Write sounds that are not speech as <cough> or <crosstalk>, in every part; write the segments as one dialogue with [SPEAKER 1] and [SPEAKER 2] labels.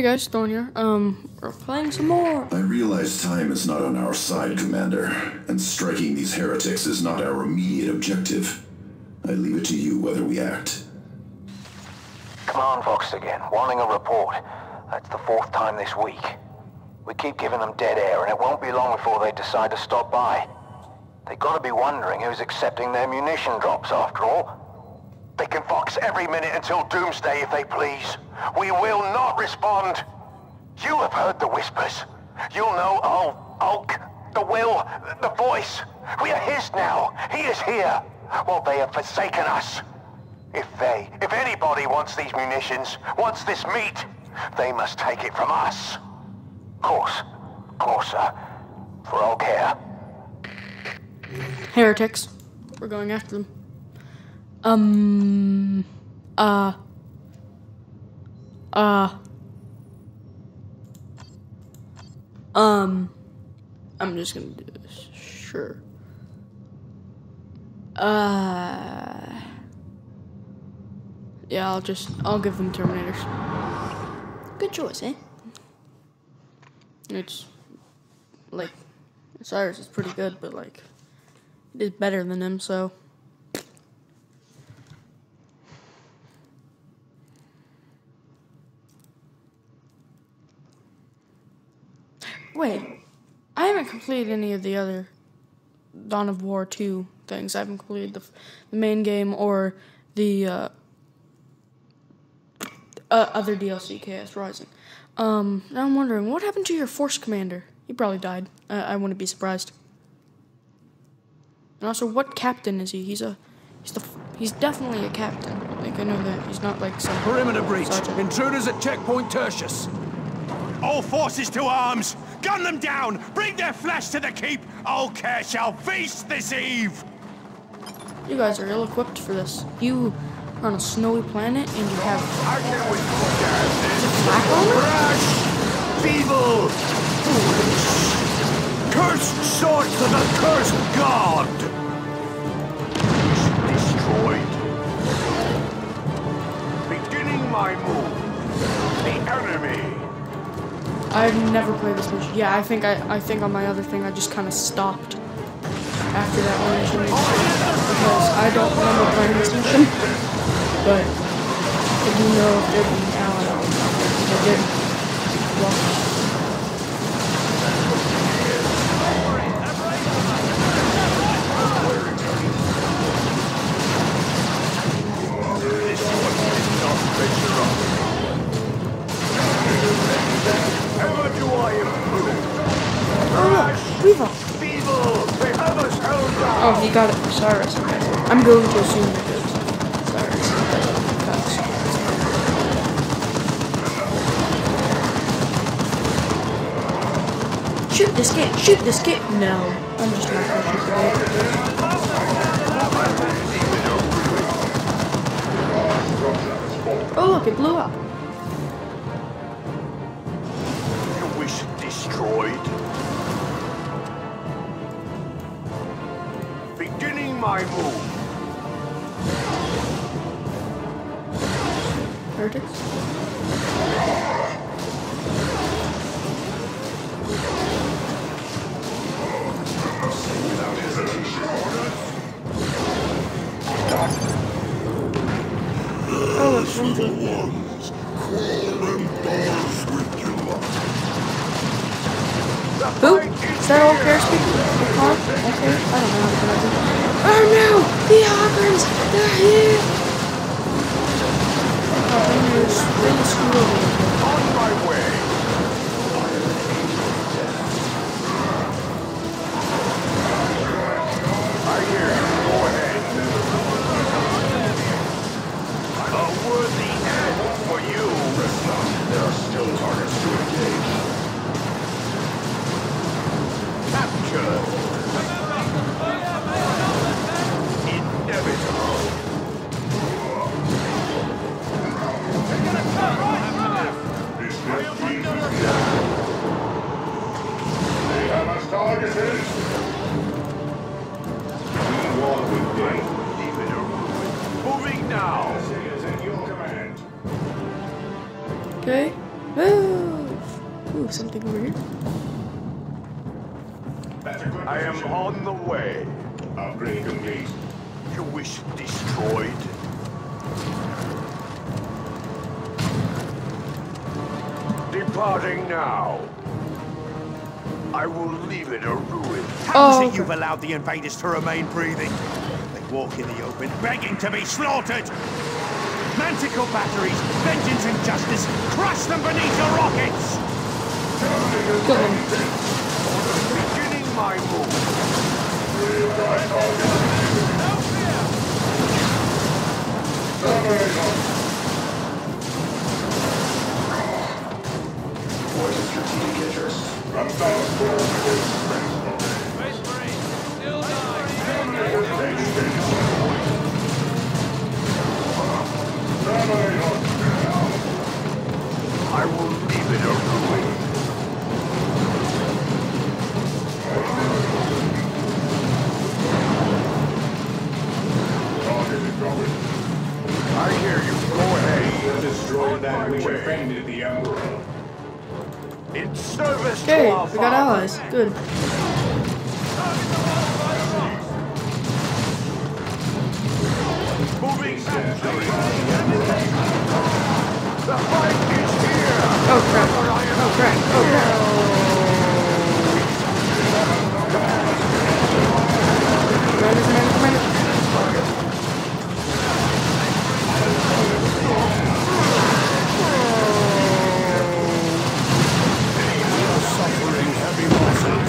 [SPEAKER 1] Hey guys, Thorn here. Um, we're playing some more.
[SPEAKER 2] I realize time is not on our side, Commander, and striking these heretics is not our immediate objective. I leave it to you whether we act.
[SPEAKER 3] Command Vox again, wanting a report. That's the fourth time this week. We keep giving them dead air, and it won't be long before they decide to stop by. They gotta be wondering who's accepting their munition drops, after all. They can Vox every minute until Doomsday if they please. We will not respond. You have heard the whispers. You'll know oh, Ul- Ulk, the will, the voice. We are his now. He is here. Well, they have forsaken us. If they, if anybody wants these munitions, wants this meat, they must take it from us. Course, closer, uh, for Ulkair.
[SPEAKER 1] Heretics. We're going after them. Um. Uh. Uh. Um. I'm just gonna do this. Sure. Uh. Yeah, I'll just. I'll give them Terminators. Good choice, eh? It's. Like. Cyrus is pretty good, but, like. It is better than him, so. Wait, I haven't completed any of the other Dawn of War 2 things. I haven't completed the, the main game or the uh, uh, other DLC, Chaos Rising. Um, now I'm wondering, what happened to your Force Commander? He probably died. Uh, I wouldn't be surprised. And also, what captain is he? He's a, he's the, he's definitely a captain. Like I know that he's not like some
[SPEAKER 4] Perimeter breach.
[SPEAKER 1] sergeant.
[SPEAKER 4] Intruders at checkpoint Tertius.
[SPEAKER 5] All forces to arms! Gun them down! Bring their flesh to the keep! Ulkair shall feast this eve!
[SPEAKER 1] You guys are ill-equipped for this. You are on a snowy planet and you have
[SPEAKER 5] I can't wait withstand
[SPEAKER 1] black armor.
[SPEAKER 5] Feeble! Foolish! Cursed swords of the cursed god! Destroyed. Beginning my move. The enemy.
[SPEAKER 1] I've never played this mission. Yeah, I think I, I think on my other thing I just kind of stopped after that one mission because I don't remember playing this mission. But I do know if allied. I did. Well,
[SPEAKER 5] This one
[SPEAKER 1] oh
[SPEAKER 5] down!
[SPEAKER 1] Oh, he got it for Cyrus. Okay. I'm going to assume it was Shoot this kid! Shoot this kid! No, I'm just not gonna shoot the. Oh look, it blew up.
[SPEAKER 5] Destroyed? Beginning my move.
[SPEAKER 1] Heretics? Oh, look, Lindsay. Who? That all speaking? The car? Okay, I don't know do Oh no! The Hoggers! They're here! Oh, just really screwed over.
[SPEAKER 5] Departing now. I will leave it a ruin. How
[SPEAKER 1] Oh,
[SPEAKER 5] is it
[SPEAKER 1] okay.
[SPEAKER 5] you've allowed the invaders to remain breathing? They walk in the open, begging to be slaughtered. Manticore batteries, vengeance and justice, crush them beneath your rockets!
[SPEAKER 1] Kill him.
[SPEAKER 5] Beginning my move.
[SPEAKER 2] What
[SPEAKER 5] I will leave it a ruin. I hear you. Go ahead.
[SPEAKER 2] Destroy
[SPEAKER 5] that which
[SPEAKER 2] offended the Emperor.
[SPEAKER 5] In service
[SPEAKER 1] Okay, we got allies. Good.
[SPEAKER 5] The fight is here.
[SPEAKER 1] Oh crap. Oh crap. Oh crap. Commander, commander,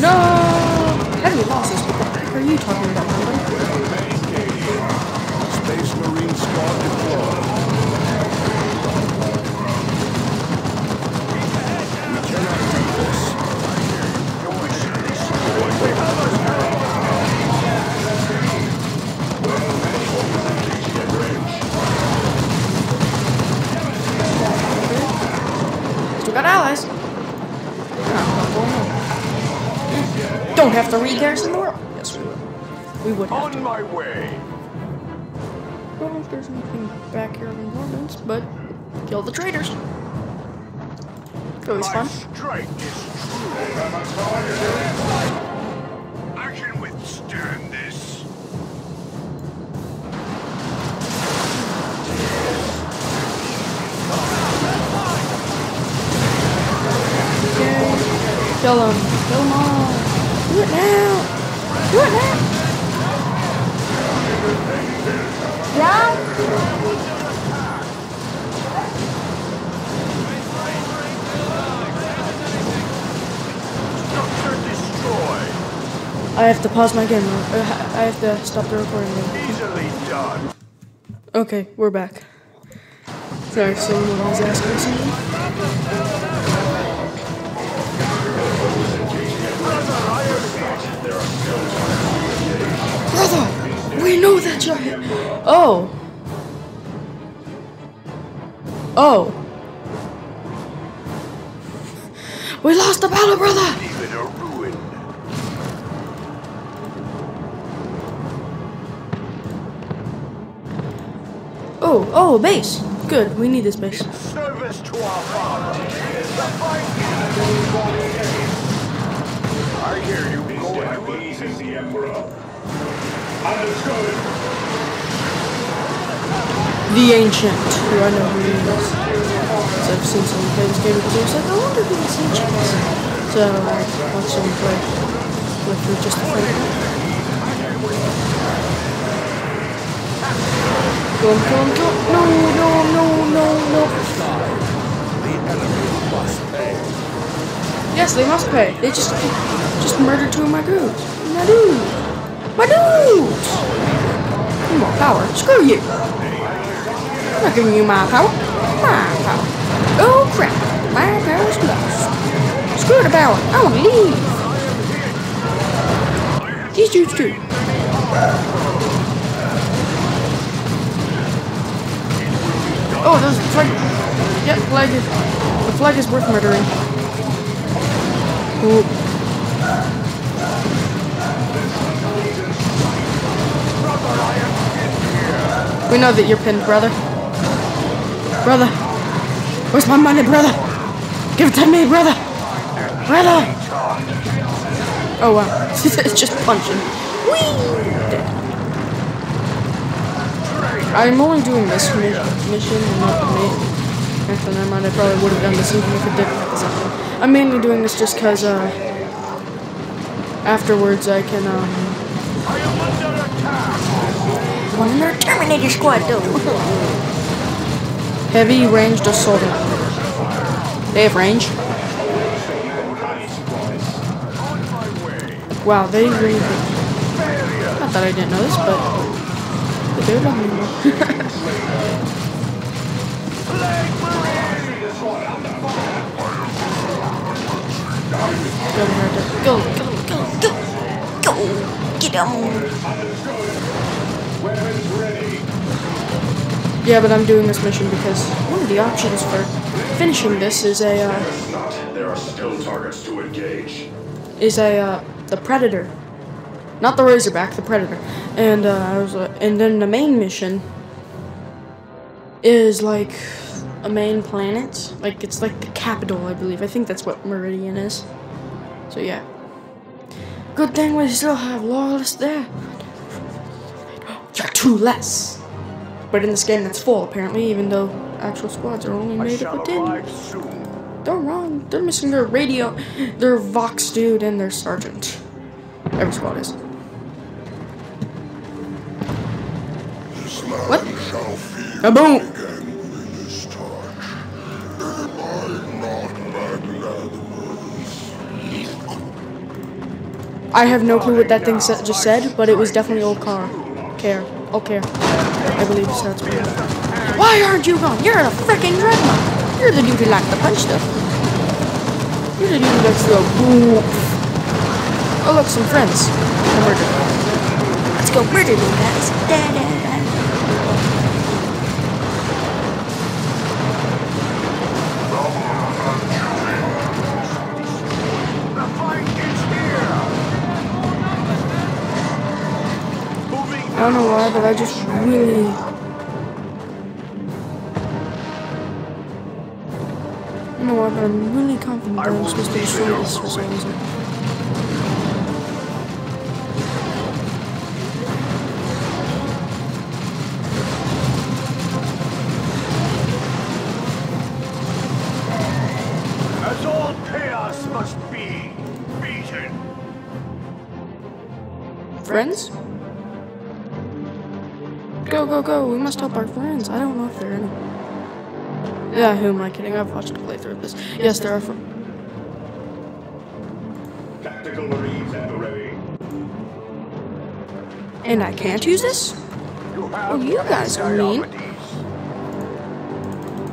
[SPEAKER 1] No! Heavy losses. What the heck are you talking about?
[SPEAKER 5] Space Marine Squad deployed.
[SPEAKER 1] Don't have the world. Yes, we will. We would have to.
[SPEAKER 5] on my way.
[SPEAKER 1] I don't know if there's anything back here in the Normans, but kill the traitors. Always fun.
[SPEAKER 5] strike is true. I can withstand this.
[SPEAKER 1] Okay. Kill them. Kill them all. Do it now. Do it now. Yeah. I have to pause my game. I have to stop the recording.
[SPEAKER 5] Easily done.
[SPEAKER 1] Okay, we're back. Sorry, someone was asking me something. We know that you're. Oh. Oh. We lost the battle, brother.
[SPEAKER 5] Leave a ruin.
[SPEAKER 1] Oh, oh, a base. Good, we need this base.
[SPEAKER 5] Service to our father. The fight I hear you. Go ahead.
[SPEAKER 2] Pleases the Emperor.
[SPEAKER 1] The Ancient, who I know who he is. So I've seen someone play this game before, so I wonder who this Ancient is. So I watched someone play with her just a friend. Kill him, kill him, kill him. No, no, no, no, no. Yes, they must pay. They just just murdered two of my dudes. My dudes. My dudes. Come on, power. Screw you. I'm not giving you my power. My power. Oh crap. My power's lost. Screw the power. I want to leave. These dudes too. Oh, there's a flag. Yep, flag is. The flag is worth murdering. Ooh. We know that you're pinned, brother. Brother. Where's my money, brother? Give it to me, brother! Brother! Oh wow. <laughs> it's just punching. Whee! I'm only doing this mi- mission not the. Actually, never mind. I probably would have done this even if it didn't. I'm mainly doing this just because, uh, afterwards I can, um,
[SPEAKER 6] One in their Terminator squad, though.
[SPEAKER 1] heavy ranged assault. They have range. Wow, they really. Not that I didn't know this, but they do love me more. Go, Go, go, go, go.
[SPEAKER 6] Go! Get him!
[SPEAKER 1] Yeah, but I'm doing this mission because one of the options for finishing this is a uh,
[SPEAKER 2] not, there are still targets to engage.
[SPEAKER 1] is a uh, the predator, not the razorback, the predator, and uh, I was uh, and then the main mission is like a main planet, like it's like the capital, I believe. I think that's what Meridian is. So yeah, good thing we still have Lawless there. You're two less. But in this game, that's full apparently, even though actual squads are only made up of ten.
[SPEAKER 5] soon.
[SPEAKER 1] They're wrong. They're missing their radio, their Vox dude, and their sergeant. Every squad is. What? A boom! I have no clue what that thing sa- just said, but it was definitely Ulkair. Care. Oh, care. I believe so. That's what it. Why aren't you gone? You're a freaking dreadnought. You're the dude who likes to punch stuff. You're the dude who likes to go boom. Oh, look, some friends. Murder.
[SPEAKER 6] Let's go murder them, guys. Da, da,
[SPEAKER 1] don't know why, but I just really. I don't know why, but I'm really confident that I'm supposed to destroy this for some reason.
[SPEAKER 5] as all chaos must be beaten.
[SPEAKER 1] Friends? Go. We must help our friends. I don't know if they're in it. Yeah, who am I kidding? I've watched a playthrough of this. Yes, there are. Fr-
[SPEAKER 2] Tactical marines at the ready.
[SPEAKER 1] and I can't use this? Oh, you guys are mean.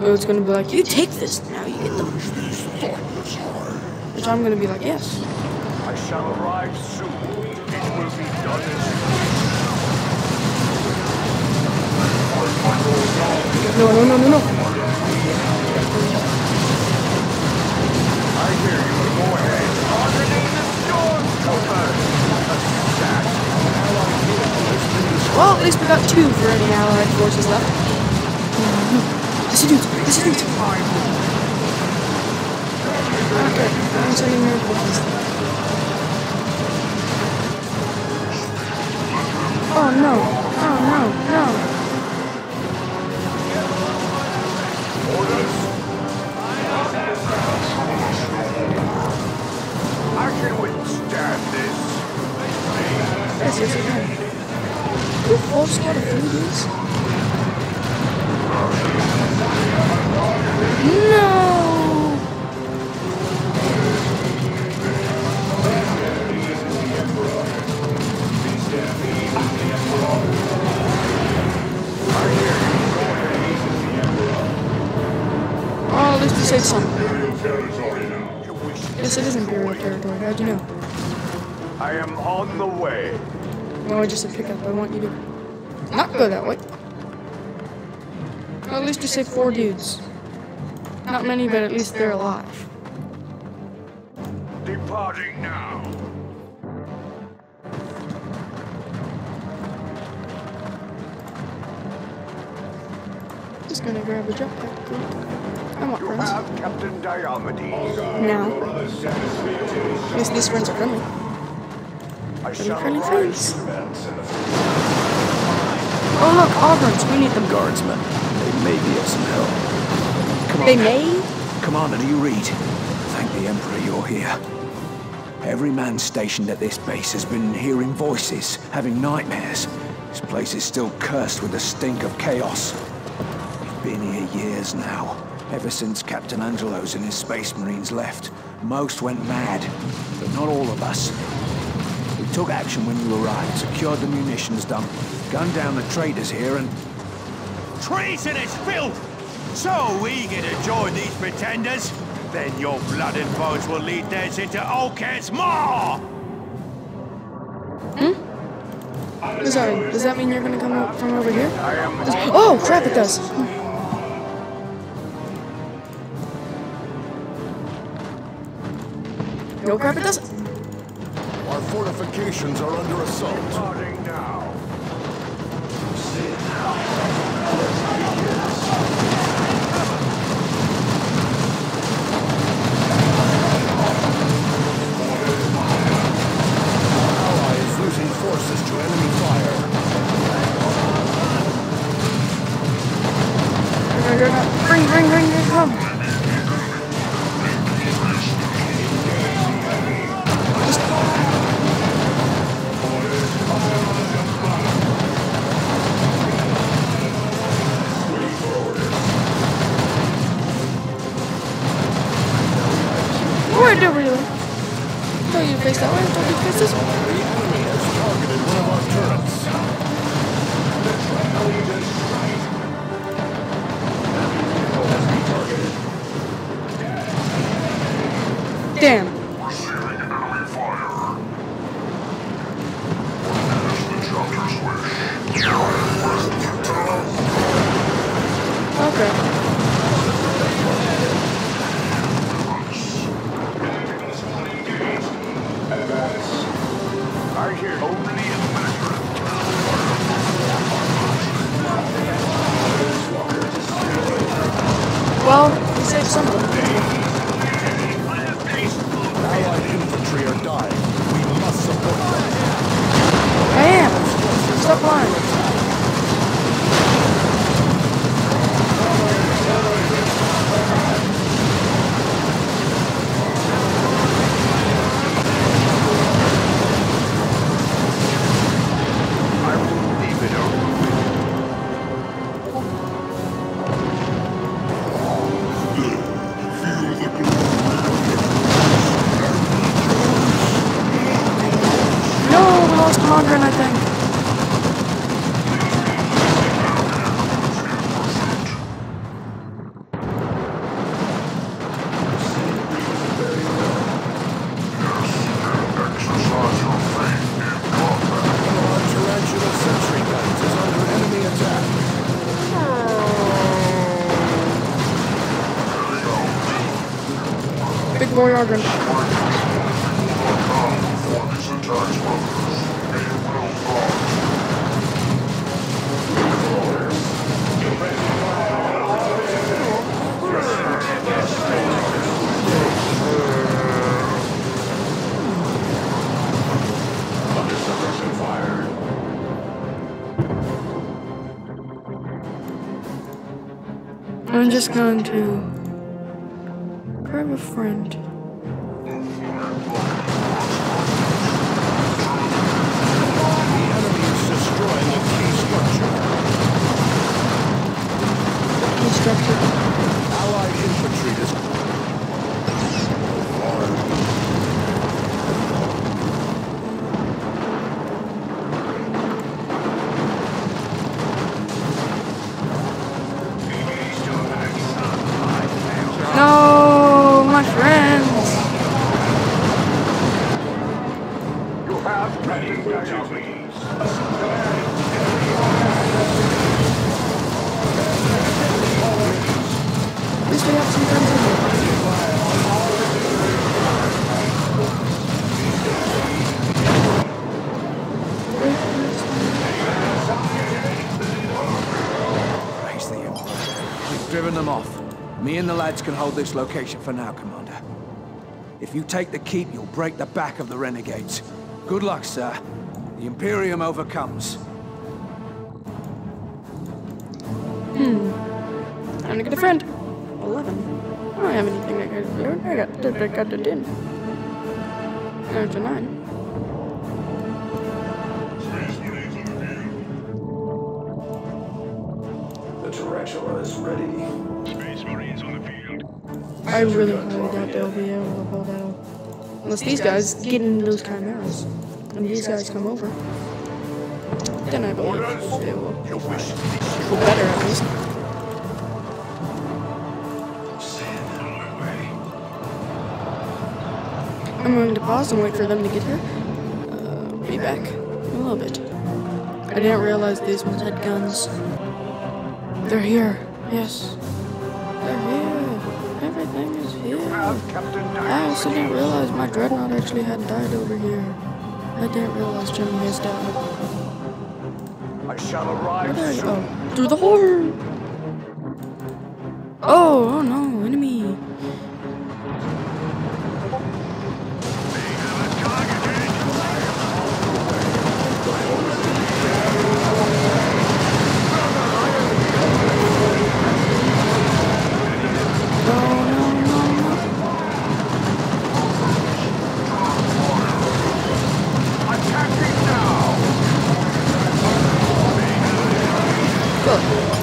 [SPEAKER 1] Oh, it's gonna be like, you take this now, you get them. Which I'm gonna be like, yes.
[SPEAKER 5] I shall arrive soon. It will be done
[SPEAKER 1] No, no, no, no, no.
[SPEAKER 5] I hear you. Go ahead. Our name is Stormtroopers.
[SPEAKER 1] Well, at least we got two for any allied forces left. Yes, you do. Yes, you do. Okay, I'm sending your forces. Just a pickup. I want you to not go that way. Well, at least you saved four dudes. Not many, but at least they're alive.
[SPEAKER 5] Departing now.
[SPEAKER 1] Just gonna grab a jetpack. I want friends.
[SPEAKER 5] Captain Diomedes.
[SPEAKER 1] Now. At least these friends are friendly.
[SPEAKER 5] I
[SPEAKER 1] Friendly, friendly friends. Oh look, Auburns, we need them.
[SPEAKER 3] Guardsmen. They may be of some help. Come on.
[SPEAKER 1] They may?
[SPEAKER 3] Commander, do you read? Thank the Emperor you're here. Every man stationed at this base has been hearing voices, having nightmares. This place is still cursed with the stink of chaos. We've been here years now, ever since Captain Angelos and his Space Marines left. Most went mad, but not all of us. We took action when you arrived, secured the munitions dump, gunned down the traitors here, and
[SPEAKER 5] Treasonous filth! So eager to join these pretenders? Then your blood and foes will lead theirs into Ulkair's Maw! Hmm?
[SPEAKER 1] Sorry, does that mean you're gonna come up from over here? Does- oh, crap, it does. Hmm. No crap, it doesn't.
[SPEAKER 2] Fortifications are under assault.
[SPEAKER 5] Starting now.
[SPEAKER 2] Ally is losing
[SPEAKER 5] I hear only
[SPEAKER 1] Argon. I'm just going to
[SPEAKER 3] Me and the lads can hold this location for now, Commander. If you take the keep, you'll break the back of the renegades. Good luck, sir. The Imperium overcomes. Hmm.
[SPEAKER 1] Time to get a friend. 11. I don't have anything I got to do. I got, I got to din. There's a 9.
[SPEAKER 2] The tarantula is ready.
[SPEAKER 1] I really highly doubt they'll be able to pull that off. Unless these guys get into those chimeras. And these guys come over. Then I believe they will. Feel better at least. I'm going to pause and wait for them to get here. Uh, be back in a little bit. I didn't realize these ones had guns. They're here. Yes. I also didn't realize my dreadnought actually had died over here. I didn't realize Jimmy has died.
[SPEAKER 5] I shall arrive
[SPEAKER 1] Oh, through the hole! Oh, oh no, Good.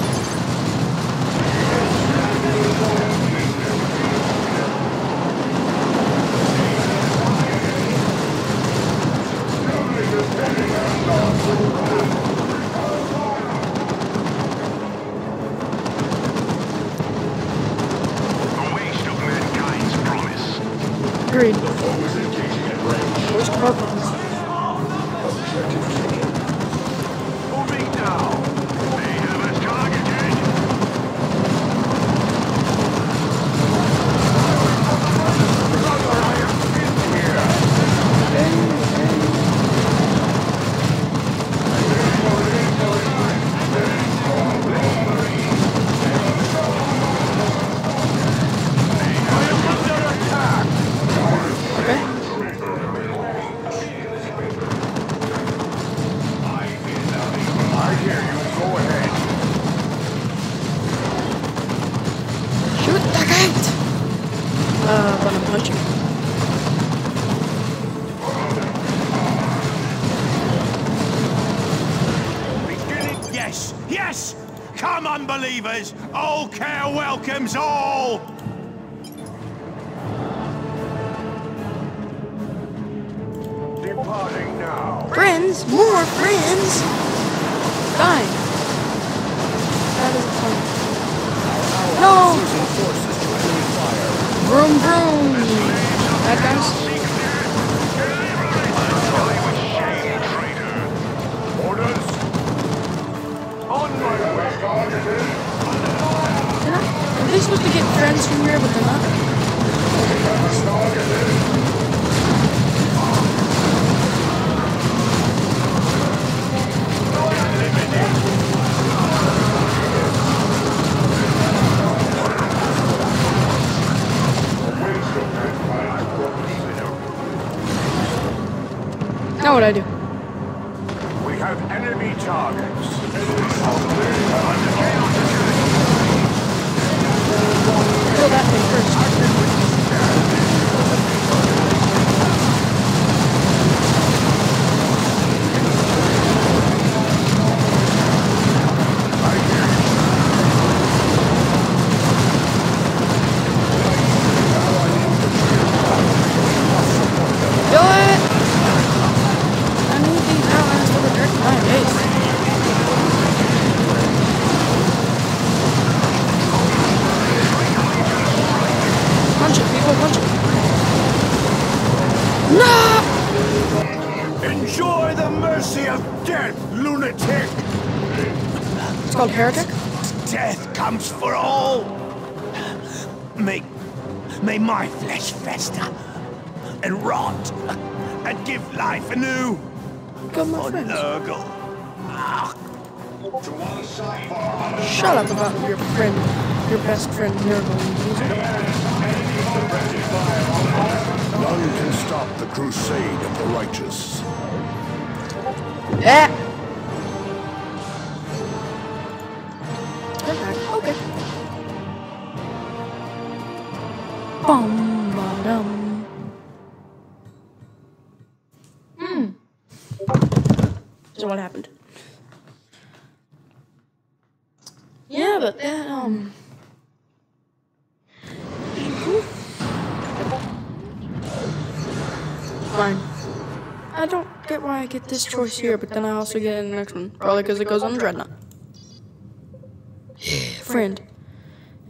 [SPEAKER 1] Friends from here, but they're?
[SPEAKER 5] Fester and rot and give life anew.
[SPEAKER 1] Come on,
[SPEAKER 5] Oh. Nurgle. Ah,
[SPEAKER 1] Shut up about your friend. your best friend never will use it.
[SPEAKER 7] None can stop the crusade of the righteous.
[SPEAKER 1] Ah! Okay. Okay. What happened? Yeah, but that um. Fine. I don't get why I get this choice here, but then I also get it in the next one. Probably because it goes on the Dreadnought. <sighs> Friend.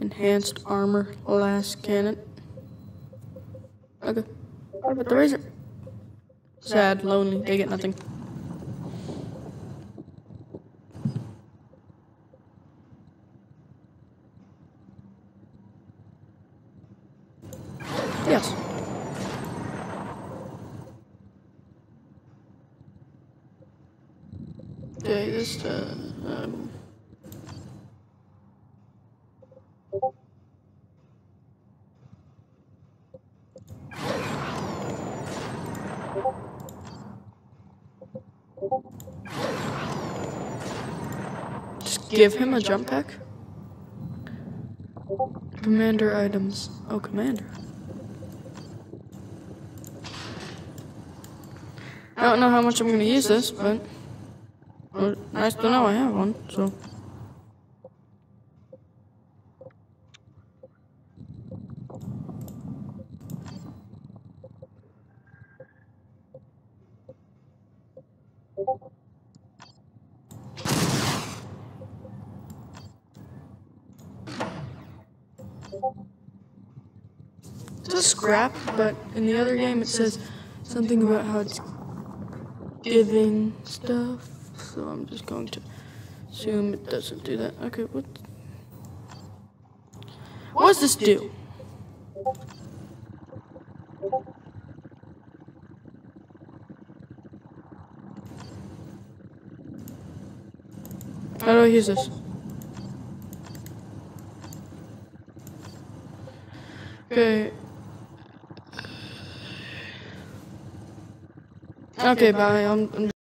[SPEAKER 1] Enhanced armor, lascannon. Okay. What about the razor? Sad, lonely, they get nothing. Yes. Okay, this, uh, um... Just give him a jump pack? Commander items. Oh, commander. I don't know how much I'm gonna use this, but well, nice to know I have one, so. Scrap, but in the other game it says something about how it's giving stuff. So I'm just going to assume it doesn't do that. Okay, what? What does this do? How do I use this? Okay. Okay, bye. I'm, I'm just